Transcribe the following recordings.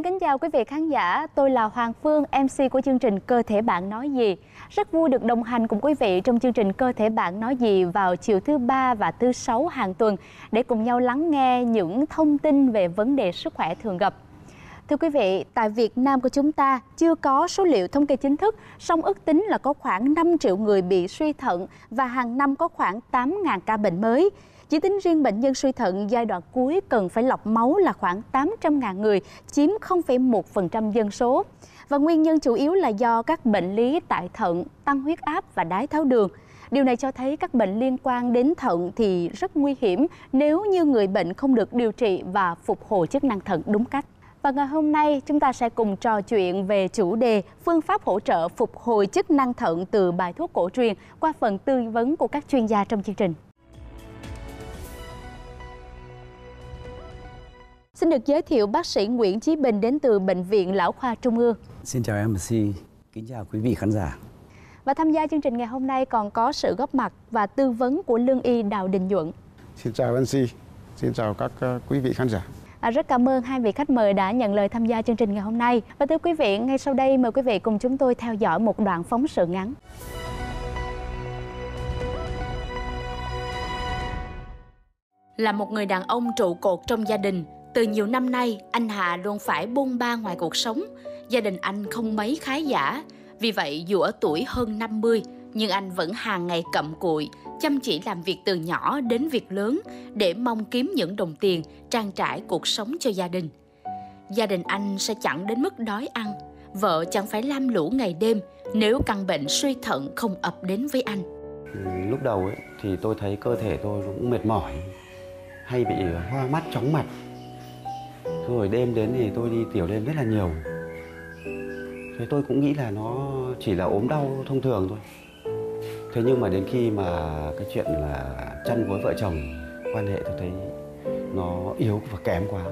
Xin kính chào quý vị khán giả, tôi là Hoàng Phương, MC của chương trình Cơ thể bạn nói gì. Rất vui được đồng hành cùng quý vị trong chương trình Cơ thể bạn nói gì vào chiều thứ ba và thứ sáu hàng tuần để cùng nhau lắng nghe những thông tin về vấn đề sức khỏe thường gặp. Thưa quý vị, tại Việt Nam của chúng ta chưa có số liệu thống kê chính thức, song ước tính là có khoảng 5 triệu người bị suy thận và hàng năm có khoảng 8.000 ca bệnh mới. Chỉ tính riêng bệnh nhân suy thận giai đoạn cuối cần phải lọc máu là khoảng 800.000 người, chiếm 0,1% dân số. Và nguyên nhân chủ yếu là do các bệnh lý tại thận, tăng huyết áp và đái tháo đường. Điều này cho thấy các bệnh liên quan đến thận thì rất nguy hiểm nếu như người bệnh không được điều trị và phục hồi chức năng thận đúng cách. Và ngày hôm nay chúng ta sẽ cùng trò chuyện về chủ đề phương pháp hỗ trợ phục hồi chức năng thận từ bài thuốc cổ truyền qua phần tư vấn của các chuyên gia trong chương trình. Xin được giới thiệu bác sĩ Nguyễn Chí Bình đến từ Bệnh viện Lão Khoa Trung ương. Xin chào MC, kính chào quý vị khán giả. Và tham gia chương trình ngày hôm nay còn có sự góp mặt và tư vấn của lương y Đào Đình Nhuận. Xin chào MC, xin chào các uh, quý vị khán giả. À, rất cảm ơn hai vị khách mời đã nhận lời tham gia chương trình ngày hôm nay. Và thưa quý vị, ngay sau đây mời quý vị cùng chúng tôi theo dõi một đoạn phóng sự ngắn. Là một người đàn ông trụ cột trong gia đình, từ nhiều năm nay, anh Hà luôn phải buông ba ngoài cuộc sống. Gia đình anh không mấy khá giả. Vì vậy, dù ở tuổi hơn 50, nhưng anh vẫn hàng ngày cặm cụi, chăm chỉ làm việc từ nhỏ đến việc lớn để mong kiếm những đồng tiền trang trải cuộc sống cho gia đình. Gia đình anh sẽ chẳng đến mức đói ăn, vợ chẳng phải lam lũ ngày đêm nếu căn bệnh suy thận không ập đến với anh. Lúc đầu ấy, thì tôi thấy cơ thể tôi cũng mệt mỏi, hay bị hoa mắt chóng mặt rồi đêm đến thì tôi đi tiểu đêm rất là nhiều. Thế tôi cũng nghĩ là nó chỉ là ốm đau thông thường thôi. Thế nhưng mà đến khi mà cái chuyện là chăn với vợ chồng, quan hệ tôi thấy nó yếu và kém quá,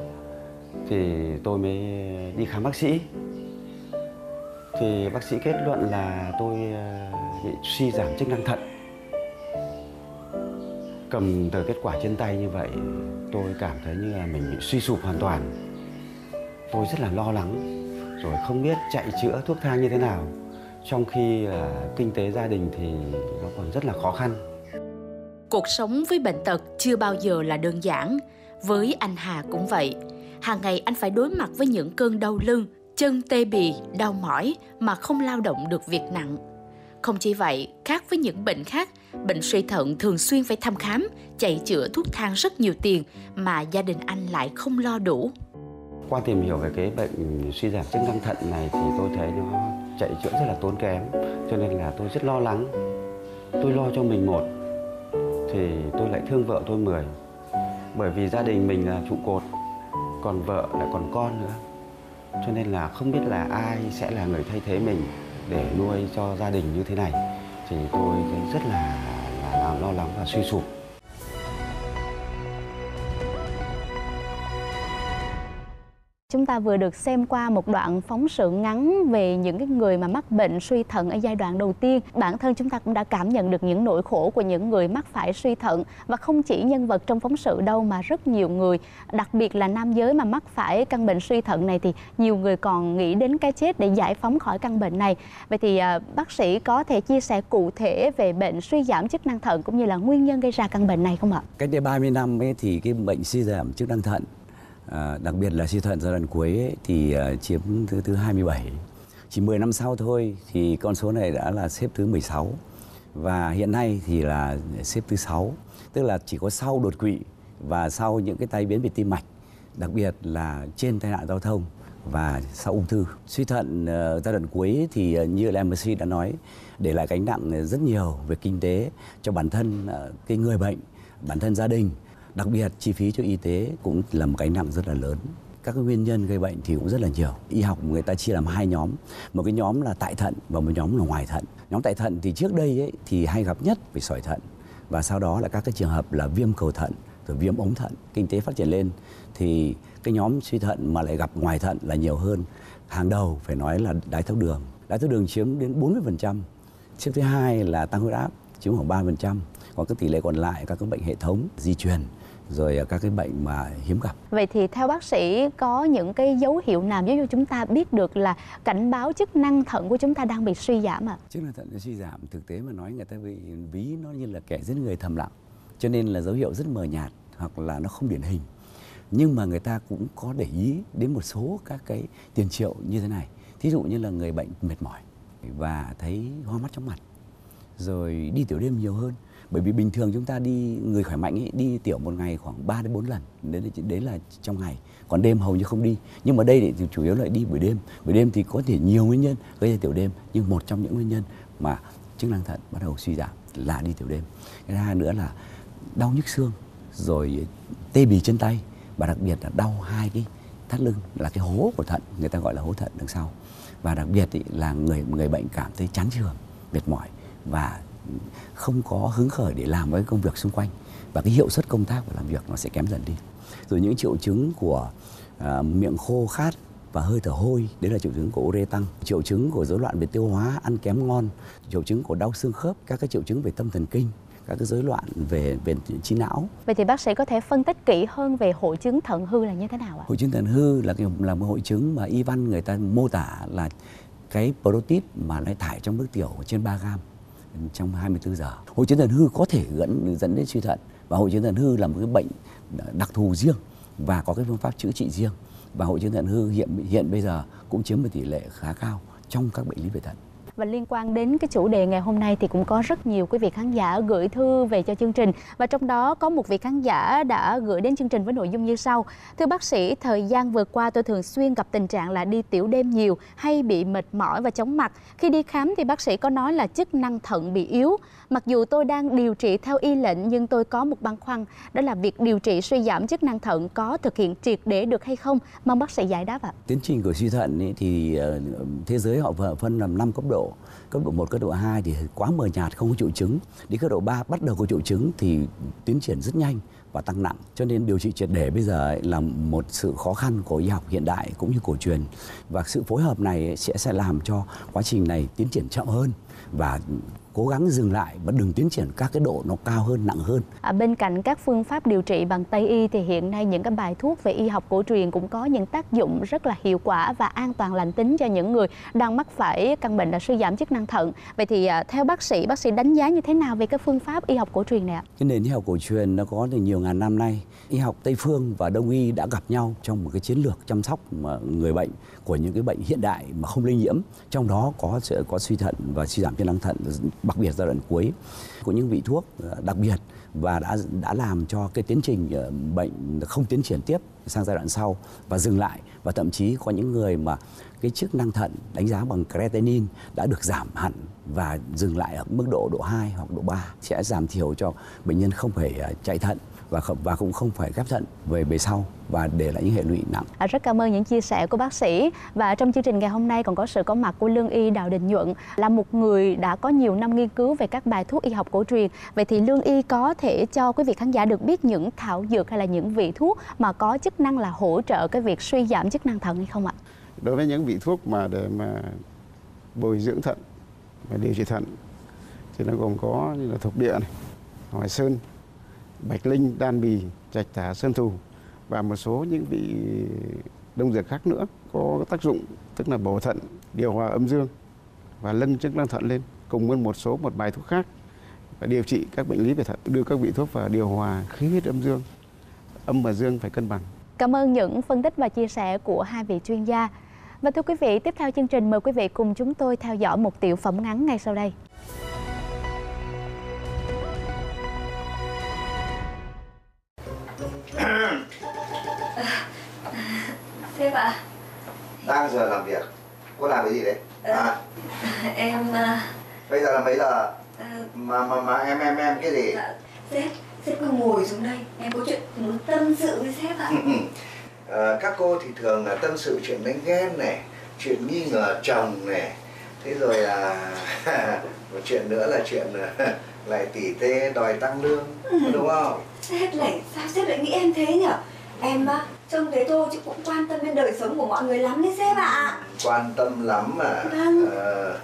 Thì tôi mới đi khám bác sĩ. Thì bác sĩ kết luận là tôi ờ, bị suy giảm chức năng thận. Cầm tờ kết quả trên tay như vậy, tôi cảm thấy như là mình bị suy sụp hoàn toàn. Tôi rất là lo lắng, rồi không biết chạy chữa thuốc thang như thế nào. Trong khi là kinh tế gia đình thì nó còn rất là khó khăn. Cuộc sống với bệnh tật chưa bao giờ là đơn giản. Với anh hà cũng vậy. Hàng ngày anh phải đối mặt với những cơn đau lưng, chân tê bì, đau mỏi mà không lao động được việc nặng không chỉ vậy, khác với những bệnh khác, bệnh suy thận thường xuyên phải thăm khám, chạy chữa thuốc thang rất nhiều tiền mà gia đình anh lại không lo đủ. Qua tìm hiểu về cái bệnh suy giảm chức năng thận này thì tôi thấy nó chạy chữa rất là tốn kém, cho nên là tôi rất lo lắng. Tôi lo cho mình một, thì tôi lại thương vợ tôi mười. Bởi vì gia đình mình là trụ cột, còn vợ lại còn con nữa. Cho nên là không biết là ai sẽ là người thay thế mình để nuôi cho gia đình như thế này thì tôi thấy rất là, là, là lo lắng và suy sụp. Chúng ta vừa được xem qua một đoạn phóng sự ngắn về những cái người mà mắc bệnh suy thận ở giai đoạn đầu tiên. Bản thân chúng ta cũng đã cảm nhận được những nỗi khổ của những người mắc phải suy thận và không chỉ nhân vật trong phóng sự đâu mà rất nhiều người, đặc biệt là nam giới mà mắc phải căn bệnh suy thận này thì nhiều người còn nghĩ đến cái chết để giải phóng khỏi căn bệnh này. Vậy thì à, bác sĩ có thể chia sẻ cụ thể về bệnh suy giảm chức năng thận cũng như là nguyên nhân gây ra căn bệnh này không ạ? Cách đây 30 năm ấy thì cái bệnh suy giảm chức năng thận à, đặc biệt là suy thận giai đoạn cuối ấy, thì à, chiếm thứ thứ 27 chỉ 10 năm sau thôi thì con số này đã là xếp thứ 16 và hiện nay thì là xếp thứ 6 tức là chỉ có sau đột quỵ và sau những cái tai biến về tim mạch đặc biệt là trên tai nạn giao thông và sau ung thư. Suy thận uh, giai đoạn cuối thì uh, như là MC đã nói để lại gánh nặng rất nhiều về kinh tế cho bản thân uh, cái người bệnh bản thân gia đình đặc biệt chi phí cho y tế cũng là một cái nặng rất là lớn. Các cái nguyên nhân gây bệnh thì cũng rất là nhiều. Y học người ta chia làm hai nhóm. Một cái nhóm là tại thận và một nhóm là ngoài thận. Nhóm tại thận thì trước đây ấy, thì hay gặp nhất về sỏi thận. Và sau đó là các cái trường hợp là viêm cầu thận rồi viêm ống thận. Kinh tế phát triển lên thì cái nhóm suy thận mà lại gặp ngoài thận là nhiều hơn. Hàng đầu phải nói là đái tháo đường. Đái tháo đường chiếm đến 40% xếp thứ hai là tăng huyết áp chiếm khoảng 3% còn các tỷ lệ còn lại các cái bệnh hệ thống di truyền rồi các cái bệnh mà hiếm gặp. Vậy thì theo bác sĩ có những cái dấu hiệu nào giúp cho chúng ta biết được là cảnh báo chức năng thận của chúng ta đang bị suy giảm ạ? À? Chức năng thận suy giảm thực tế mà nói người ta bị ví nó như là kẻ giết người thầm lặng, cho nên là dấu hiệu rất mờ nhạt hoặc là nó không điển hình. Nhưng mà người ta cũng có để ý đến một số các cái tiền triệu như thế này. Thí dụ như là người bệnh mệt mỏi và thấy hoa mắt trong mặt, rồi đi tiểu đêm nhiều hơn bởi vì bình thường chúng ta đi người khỏe mạnh ấy, đi tiểu một ngày khoảng 3 đến 4 lần. Đấy, đấy là trong ngày. Còn đêm hầu như không đi. Nhưng mà đây thì chủ yếu lại đi buổi đêm. Buổi đêm thì có thể nhiều nguyên nhân gây ra tiểu đêm. Nhưng một trong những nguyên nhân mà chức năng thận bắt đầu suy giảm là đi tiểu đêm. Cái thứ hai nữa là đau nhức xương rồi tê bì chân tay và đặc biệt là đau hai cái thắt lưng là cái hố của thận người ta gọi là hố thận đằng sau. Và đặc biệt ý, là người người bệnh cảm thấy chán trường mệt mỏi và không có hứng khởi để làm với công việc xung quanh. Và cái hiệu suất công tác của làm việc nó sẽ kém dần đi. Rồi những triệu chứng của uh, miệng khô khát và hơi thở hôi đấy là triệu chứng của ure tăng. Triệu chứng của rối loạn về tiêu hóa ăn kém ngon. Triệu chứng của đau xương khớp các cái triệu chứng về tâm thần kinh các cái rối loạn về về trí não. Vậy thì bác sĩ có thể phân tích kỹ hơn về hội chứng thận hư là như thế nào ạ? Hội chứng thận hư là là một hội chứng mà y văn người ta mô tả là cái protein mà lại thải trong nước tiểu trên 3 gram trong 24 giờ. Hội chứng thận hư có thể dẫn dẫn đến suy thận và hội chứng thận hư là một cái bệnh đặc thù riêng và có cái phương pháp chữa trị riêng và hội chứng thận hư hiện hiện bây giờ cũng chiếm một tỷ lệ khá cao trong các bệnh lý về thận. Và liên quan đến cái chủ đề ngày hôm nay thì cũng có rất nhiều quý vị khán giả gửi thư về cho chương trình và trong đó có một vị khán giả đã gửi đến chương trình với nội dung như sau. Thưa bác sĩ, thời gian vừa qua tôi thường xuyên gặp tình trạng là đi tiểu đêm nhiều hay bị mệt mỏi và chóng mặt. Khi đi khám thì bác sĩ có nói là chức năng thận bị yếu. Mặc dù tôi đang điều trị theo y lệnh nhưng tôi có một băn khoăn đó là việc điều trị suy giảm chức năng thận có thực hiện triệt để được hay không? Mong bác sĩ giải đáp ạ. Tiến trình của suy thận thì ờ, thế giới họ phân làm 5 cấp độ. Cấp độ 1, cấp độ 2 thì quá mờ nhạt không có triệu chứng. Đến cấp độ 3 bắt đầu có triệu chứng thì tiến triển rất nhanh và tăng nặng cho nên điều trị triệt để bây giờ là một sự khó khăn của y học hiện đại cũng như cổ truyền và sự phối hợp này sẽ sẽ làm cho quá trình này tiến triển chậm hơn và cố gắng dừng lại và đừng tiến triển các cái độ nó cao hơn nặng hơn. À, bên cạnh các phương pháp điều trị bằng Tây y thì hiện nay những cái bài thuốc về y học cổ truyền cũng có những tác dụng rất là hiệu quả và an toàn lành tính cho những người đang mắc phải căn bệnh là suy giảm chức năng thận. Vậy thì à, theo bác sĩ, bác sĩ đánh giá như thế nào về cái phương pháp y học cổ truyền này ạ? Cái nền y học cổ truyền nó có từ nhiều ngàn năm nay, y học Tây phương và Đông y đã gặp nhau trong một cái chiến lược chăm sóc mà người bệnh của những cái bệnh hiện đại mà không lây nhiễm, trong đó có có suy thận và suy giảm chức năng thận đặc biệt giai đoạn cuối của những vị thuốc ờ, đặc biệt và đã đã làm cho cái tiến trình ờ, bệnh không tiến triển tiếp sang giai đoạn sau và dừng lại. Và thậm chí có những người mà cái chức năng thận đánh giá bằng creatinine đã được giảm hẳn và dừng lại ở mức độ độ 2 hoặc độ 3 sẽ giảm thiểu cho bệnh nhân không phải ờ, chạy thận và và cũng không phải ghép thận về về sau và để lại những hệ lụy nặng. À, rất cảm ơn những chia sẻ của bác sĩ và trong chương trình ngày hôm nay còn có sự có mặt của lương y Đào Đình Nhuận là một người đã có nhiều năm nghiên cứu về các bài thuốc y học cổ truyền. Vậy thì lương y có thể cho quý vị khán giả được biết những thảo dược hay là những vị thuốc mà có chức năng là hỗ trợ cái việc suy giảm chức năng thận hay không ạ? Đối với những vị thuốc mà để mà bồi dưỡng thận và điều trị thận thì nó gồm có như là thuộc địa này, hoài sơn, bạch linh, đan bì, trạch thả, sơn thù và một số những vị đông dược khác nữa có tác dụng tức là bổ thận, điều hòa âm dương và lân chức năng thận lên cùng với một số một bài thuốc khác và điều trị các bệnh lý về thận đưa các vị thuốc vào điều hòa khí huyết âm dương âm và dương phải cân bằng Cảm ơn những phân tích và chia sẻ của hai vị chuyên gia. Và thưa quý vị, tiếp theo chương trình mời quý vị cùng chúng tôi theo dõi một tiểu phẩm ngắn ngay sau đây. Sếp ạ. Đang giờ làm việc. Cô làm cái gì đấy? À, Em à, bây giờ là mấy giờ? à, Mà mà mà em em em cái gì? dạ, Sếp, sếp cứ ngồi xuống đây. Em có chuyện muốn tâm sự với sếp ạ. Ờ, các cô thì thường là tâm sự chuyện đánh ghen này, chuyện nghi ngờ chồng này, thế rồi là một chuyện nữa là chuyện là lại tỉ tê đòi tăng lương, đúng không? Sếp này, sao sếp lại nghĩ em thế nhở? Em á, trông thế thôi chứ cũng quan tâm đến đời sống của mọi người lắm đấy sếp ạ. Quan tâm lắm mà. Vâng.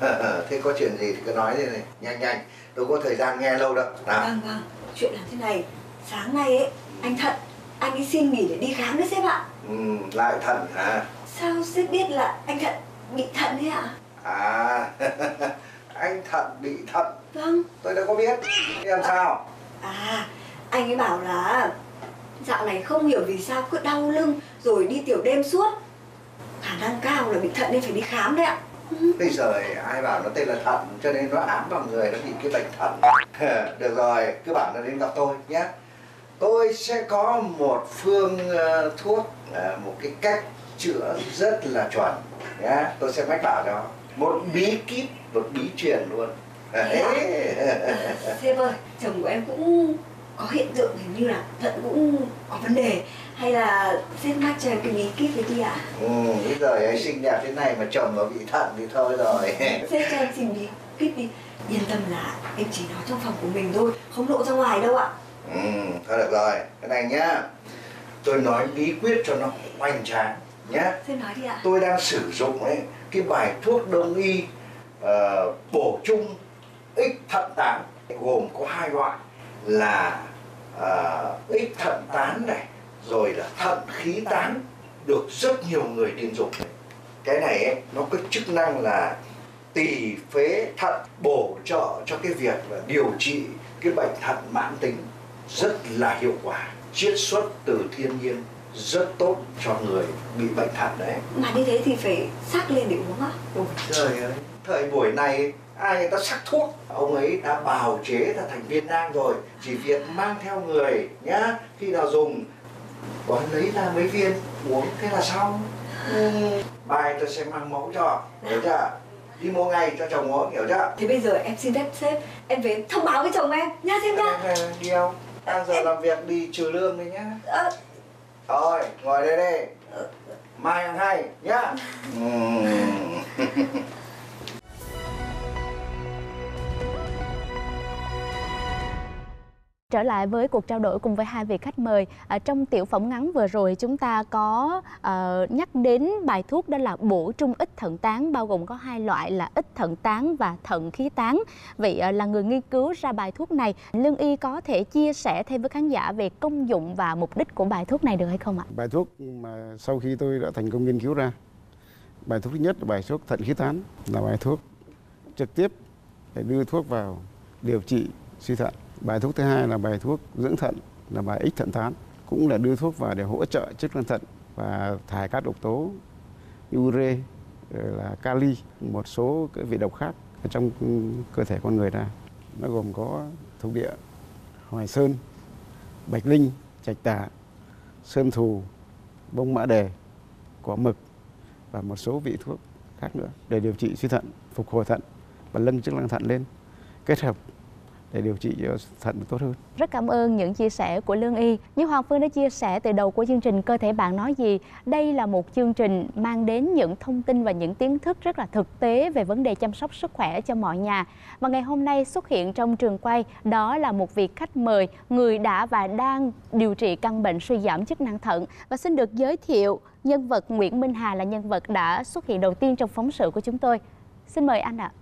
Ờ, thế có chuyện gì thì cứ nói đi này, nhanh nhanh. Đâu có thời gian nghe lâu đâu. Nào. Vâng vâng, chuyện là thế này. Sáng nay ấy anh thận anh đi xin nghỉ để đi khám đấy sếp ạ. Ừ, lại thận hả? Sao sếp biết là anh thận bị thận thế ạ? À anh thận bị thận. Vâng. Tôi đã có biết. Thế làm sao? À anh ấy bảo là dạo này không hiểu vì sao cứ đau lưng rồi đi tiểu đêm suốt. Khả năng cao là bị thận nên phải đi khám đấy ạ. Bây giờ ai bảo nó tên là thận cho nên nó ám vào người nó bị cái bệnh thận. Được rồi cứ bảo nó đến gặp tôi nhé. Tôi sẽ có một phương ờ, thuốc ờ, một cái cách chữa rất là chuẩn nhé. Tôi sẽ mách bảo cho một bí kíp một bí truyền luôn. Thế À, ơi chồng của em cũng có hiện tượng hình như là thận cũng có vấn đề hay là sếp mách cho cái bí kíp đấy đi ạ? Ừ, bây giờ ấy xinh đẹp thế này mà chồng mà bị thận thì thôi rồi. Sếp cho em xin bí kíp đi. Yên tâm là em chỉ nói trong phòng của mình thôi không lộ ra ngoài đâu ạ. Ừ, thôi được rồi. Cái này nhá. Tôi nói bí quyết cho nó hoành tráng nhé sếp nói đi ạ. Tôi đang sử dụng ấy cái bài thuốc đông y ờ, bổ trung ích thận tán gồm có hai loại là ờ, ích thận tán này rồi là thận khí tán được rất nhiều người tin dùng. Cái này ấy, nó có chức năng là tỳ phế thận bổ trợ cho cái việc là điều trị cái bệnh thận mãn tính. Rất là hiệu quả chiết xuất từ thiên nhiên rất tốt cho người bị bệnh thận đấy. Mà như thế thì phải sắc lên để uống Ôi trời ơi. Thời buổi này ai người ta sắc thuốc. Ông ấy đã bào chế ra thành viên nang rồi chỉ việc mang theo người nhá khi nào dùng có lấy ra mấy viên uống thế là xong. Ừ. bài tôi sẽ mang mẫu cho hiểu chưa? Đi mua ngay cho chồng uống hiểu chưa? Thế bây giờ em xin phép sếp em về thông báo với chồng em. Nha sếp nhá đi không? Đang giờ làm việc đi trừ lương đi nhá. Ờ, rồi ngồi đây đây mai ăn hay nhá Trở lại với cuộc trao đổi cùng với hai vị khách mời. À, trong tiểu phẩm ngắn vừa rồi chúng ta có à, nhắc đến bài thuốc đó là bổ trung ích thận tán bao gồm có hai loại là ích thận tán và thận khí tán. Vậy à, là người nghiên cứu ra bài thuốc này, Lương Y có thể chia sẻ thêm với khán giả về công dụng và mục đích của bài thuốc này được hay không ạ? Bài thuốc mà sau khi tôi đã thành công nghiên cứu ra, bài thuốc thứ nhất là bài thuốc thận khí tán, là bài thuốc trực tiếp để đưa thuốc vào điều trị suy thận. Bài thuốc thứ hai là bài thuốc dưỡng thận, là bài ích thận tán, cũng là đưa thuốc vào để hỗ trợ chức năng thận và thải các độc tố như ure, rồi là kali, một số cái vị độc khác ở trong cơ thể con người ra. Nó gồm có thuộc địa, hoài sơn, bạch linh, trạch tả, sơn thù, bông mã đề, quả mực và một số vị thuốc khác nữa để điều trị suy thận, phục hồi thận và nâng chức năng thận lên kết hợp để điều trị cho thận tốt hơn. Rất cảm ơn những chia sẻ của Lương Y. Như Hoàng Phương đã chia sẻ từ đầu của chương trình Cơ thể bạn nói gì, đây là một chương trình mang đến những thông tin và những kiến thức rất là thực tế về vấn đề chăm sóc sức khỏe cho mọi nhà. Và ngày hôm nay xuất hiện trong trường quay đó là một vị khách mời, người đã và đang điều trị căn bệnh suy giảm chức năng thận và xin được giới thiệu nhân vật Nguyễn Minh Hà là nhân vật đã xuất hiện đầu tiên trong phóng sự của chúng tôi. Xin mời anh ạ.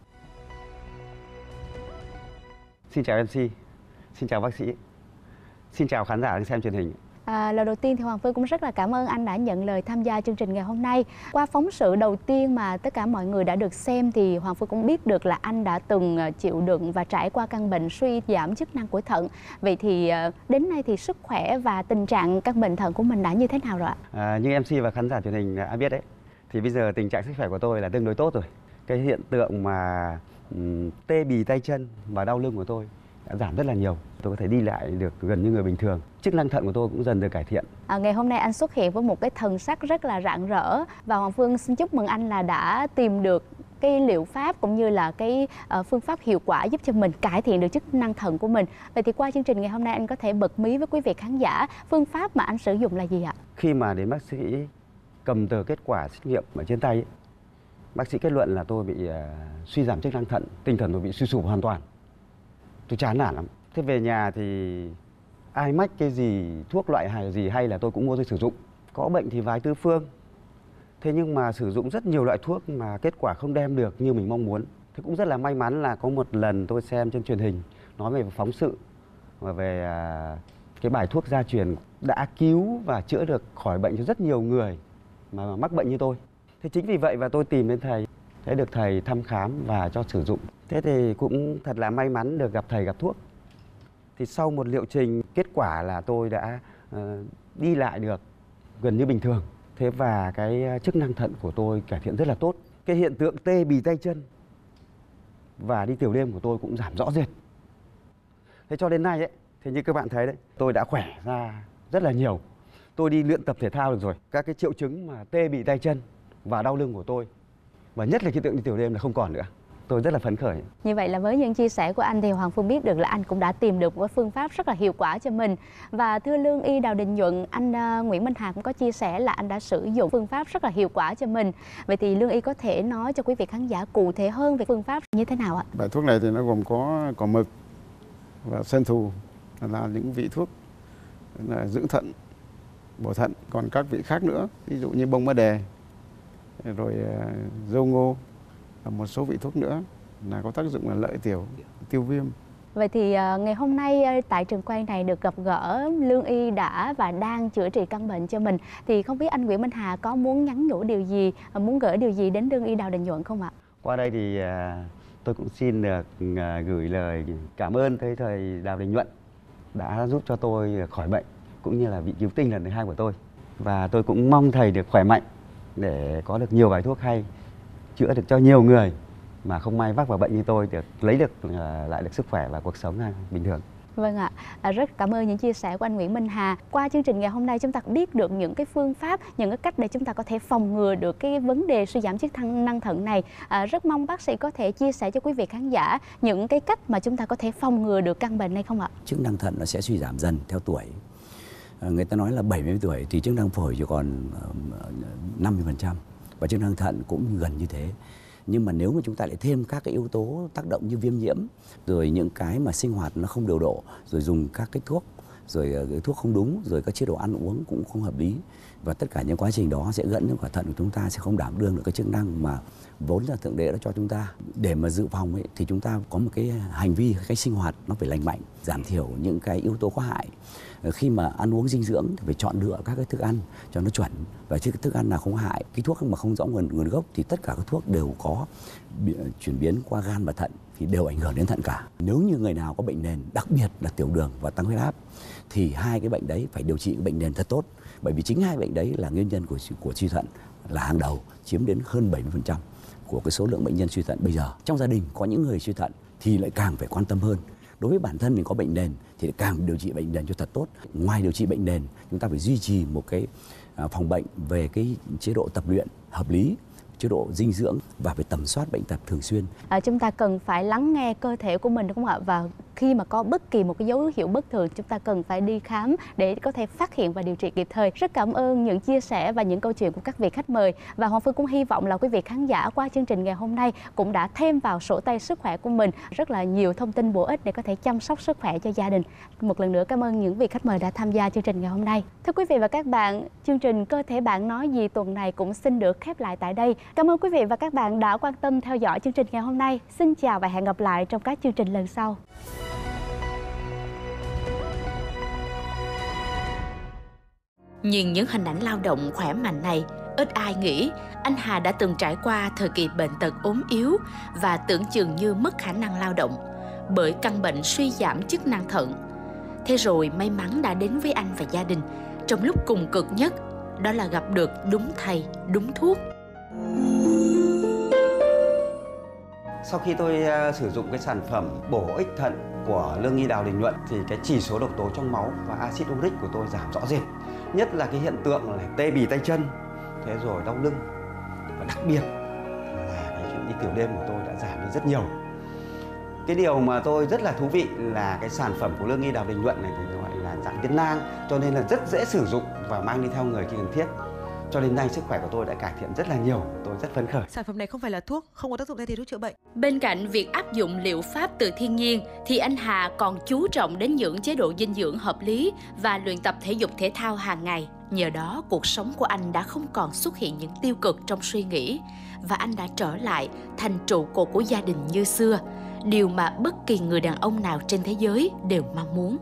Xin chào MC, xin chào bác sĩ, xin chào khán giả đang xem truyền hình. À, lần đầu tiên thì Hoàng Phương cũng rất là cảm ơn anh đã nhận lời tham gia chương trình ngày hôm nay. Qua phóng sự đầu tiên mà tất cả mọi người đã được xem thì Hoàng Phương cũng biết được là anh đã từng ờ, chịu đựng và trải qua căn bệnh suy giảm chức năng của thận. Vậy thì ờ, đến nay thì sức khỏe và tình trạng căn bệnh thận của mình đã như thế nào rồi ạ? À, như MC và khán giả truyền hình đã biết đấy, thì bây giờ tình trạng sức khỏe của tôi là tương đối tốt rồi. Cái hiện tượng mà tê bì tay chân và đau lưng của tôi đã giảm rất là nhiều. Tôi có thể đi lại được gần như người bình thường. Chức năng thận của tôi cũng dần được cải thiện. À, ngày hôm nay anh xuất hiện với một cái thần sắc rất là rạng rỡ và Hoàng Phương xin chúc mừng anh là đã tìm được cái liệu pháp cũng như là cái ờ, phương pháp hiệu quả giúp cho mình cải thiện được chức năng thận của mình. Vậy thì qua chương trình ngày hôm nay anh có thể bật mí với quý vị khán giả phương pháp mà anh sử dụng là gì ạ? Khi mà đến bác sĩ cầm tờ kết quả xét nghiệm ở trên tay ấy, bác sĩ kết luận là tôi bị ờ, suy giảm chức năng thận, tinh thần tôi bị suy sụp hoàn toàn. Tôi chán nản lắm. Thế về nhà thì ai mách cái gì, thuốc loại hay gì hay là tôi cũng mua tôi sử dụng. Có bệnh thì vài tư phương. Thế nhưng mà sử dụng rất nhiều loại thuốc mà kết quả không đem được như mình mong muốn. Thế cũng rất là may mắn là có một lần tôi xem trên truyền hình nói về phóng sự và về à, cái bài thuốc gia truyền đã cứu và chữa được khỏi bệnh cho rất nhiều người mà mắc bệnh như tôi. Thế chính vì vậy và tôi tìm đến thầy, thế được thầy thăm khám và cho sử dụng. Thế thì cũng thật là may mắn được gặp thầy gặp thuốc. Thì sau một liệu trình kết quả là tôi đã uh, đi lại được gần như bình thường. Thế và cái ờ, chức năng thận của tôi cải thiện rất là tốt. Cái hiện tượng tê bì tay chân và đi tiểu đêm của tôi cũng giảm rõ rệt. Thế cho đến nay ấy, thì như các bạn thấy đấy, tôi đã khỏe ra rất là nhiều. Tôi đi luyện tập thể thao được rồi. Các cái triệu chứng mà tê bị tay chân và đau lưng của tôi và nhất là hiện tượng đi tiểu đêm là không còn nữa tôi rất là phấn khởi. Như vậy là với những chia sẻ của anh thì Hoàng Phương biết được là anh cũng đã tìm được một phương pháp rất là hiệu quả cho mình. Và thưa lương y Đào Đình Nhuận, anh uh, Nguyễn Minh Hà cũng có chia sẻ là anh đã sử dụng phương pháp rất là hiệu quả cho mình. Vậy thì lương y có thể nói cho quý vị khán giả cụ thể hơn về phương pháp như thế nào ạ? Bài thuốc này thì nó gồm có cỏ mực và sơn thù là những vị thuốc là dưỡng thận, bổ thận. Còn các vị khác nữa, ví dụ như bông mã đề, rồi uh, dâu ngô, và một số vị thuốc nữa là có tác dụng là lợi tiểu, tiêu viêm. Vậy thì uh, ngày hôm nay uh, tại trường quay này được gặp gỡ lương y đã và đang chữa trị căn bệnh cho mình thì không biết anh Nguyễn Minh Hà có muốn nhắn nhủ điều gì, muốn gửi điều gì đến lương y Đào Đình Nhuận không ạ? Qua đây thì tôi cũng xin được gửi lời cảm ơn tới thầy Đào Đình Nhuận đã giúp cho tôi khỏi bệnh cũng như là bị cứu tinh lần thứ hai của tôi và tôi cũng mong thầy được khỏe mạnh để có được nhiều bài thuốc hay chữa được cho nhiều người mà không may vác vào bệnh như tôi được lấy được ờ, lại được sức khỏe và cuộc sống bình thường. Vâng ạ, à, rất cảm ơn những chia sẻ của anh Nguyễn Minh Hà. Qua chương trình ngày hôm nay chúng ta biết được những cái phương pháp, những cái cách để chúng ta có thể phòng ngừa được cái vấn đề suy giảm chức năng năng thận này. À, rất mong bác sĩ có thể chia sẻ cho quý vị khán giả những cái cách mà chúng ta có thể phòng ngừa được căn bệnh này không ạ? Chức năng thận nó sẽ suy giảm dần theo tuổi. À, người ta nói là 70 tuổi thì chức năng phổi chỉ còn ờ, 50% và chức năng thận cũng gần như thế. Nhưng mà nếu mà chúng ta lại thêm các cái yếu tố tác động như viêm nhiễm rồi những cái mà sinh hoạt nó không điều độ rồi dùng các cái thuốc rồi ờ, cái thuốc không đúng rồi các chế độ ăn uống cũng không hợp lý và tất cả những quá trình đó sẽ dẫn đến quả thận của chúng ta sẽ không đảm đương được cái chức năng mà vốn là thượng đế đã cho chúng ta. Để mà dự phòng ấy, thì chúng ta có một cái hành vi cái sinh hoạt nó phải lành mạnh giảm thiểu những cái yếu tố có hại khi mà ăn uống dinh dưỡng thì phải chọn lựa các cái thức ăn cho nó chuẩn. Và chứ thức ăn nào không hại, cái thuốc mà không rõ nguồn nguồn gốc thì tất cả các thuốc đều có ờ, chuyển biến qua gan và thận thì đều ảnh hưởng đến thận cả. Nếu như người nào có bệnh nền, đặc biệt là tiểu đường và tăng huyết áp, thì hai cái bệnh đấy phải điều trị bệnh nền thật tốt. Bởi vì chính hai bệnh đấy là nguyên nhân của của suy thận là hàng đầu, chiếm đến hơn 70% của cái số lượng bệnh nhân suy thận bây giờ. Trong gia đình có những người suy thận thì lại càng phải quan tâm hơn đối với bản thân mình có bệnh nền thì càng điều trị bệnh nền cho thật tốt. Ngoài điều trị bệnh nền, chúng ta phải duy trì một cái à, phòng bệnh về cái chế độ tập luyện hợp lý chế độ dinh dưỡng và phải tầm soát bệnh tật thường xuyên. À, chúng ta cần phải lắng nghe cơ thể của mình đúng không ạ? Và khi mà có bất kỳ một cái dấu hiệu bất thường chúng ta cần phải đi khám để có thể phát hiện và điều trị kịp thời. Rất cảm ơn những chia sẻ và những câu chuyện của các vị khách mời và Hoàng Phương cũng hy vọng là quý vị khán giả qua chương trình ngày hôm nay cũng đã thêm vào sổ tay sức khỏe của mình rất là nhiều thông tin bổ ích để có thể chăm sóc sức khỏe cho gia đình. Một lần nữa cảm ơn những vị khách mời đã tham gia chương trình ngày hôm nay. Thưa quý vị và các bạn, chương trình cơ thể bạn nói gì tuần này cũng xin được khép lại tại đây. Cảm ơn quý vị và các bạn đã quan tâm theo dõi chương trình ngày hôm nay. Xin chào và hẹn gặp lại trong các chương trình lần sau. Nhìn những hình ảnh lao động khỏe mạnh này, ít ai nghĩ anh Hà đã từng trải qua thời kỳ bệnh tật ốm yếu và tưởng chừng như mất khả năng lao động bởi căn bệnh suy giảm chức năng thận. Thế rồi may mắn đã đến với anh và gia đình trong lúc cùng cực nhất, đó là gặp được đúng thầy, đúng thuốc. Sau khi tôi ờ, sử dụng cái sản phẩm bổ ích thận của Lương Nghi Đào Đình Nhuận thì cái chỉ số độc tố trong máu và axit uric của tôi giảm rõ rệt. Nhất là cái hiện tượng là tê bì tay chân, thế rồi đau lưng. Và đặc biệt là cái chuyện đi tiểu đêm của tôi đã giảm đi rất nhiều. Cái điều mà tôi rất là thú vị là cái sản phẩm của lương nghi đào đình nhuận này thì gọi là dạng tiến nang, cho nên là rất dễ sử dụng và mang đi theo người khi cần thiết cho đến nay sức khỏe của tôi đã cải thiện rất là nhiều tôi rất phấn khởi. Sản phẩm này không phải là thuốc không có tác dụng thay thế thuốc chữa bệnh. Bên cạnh việc áp dụng liệu pháp từ thiên nhiên thì anh Hà còn chú trọng đến những chế độ dinh dưỡng hợp lý và luyện tập thể dục thể thao hàng ngày. Nhờ đó cuộc sống của anh đã không còn xuất hiện những tiêu cực trong suy nghĩ và anh đã trở lại thành trụ cột của gia đình như xưa điều mà bất kỳ người đàn ông nào trên thế giới đều mong muốn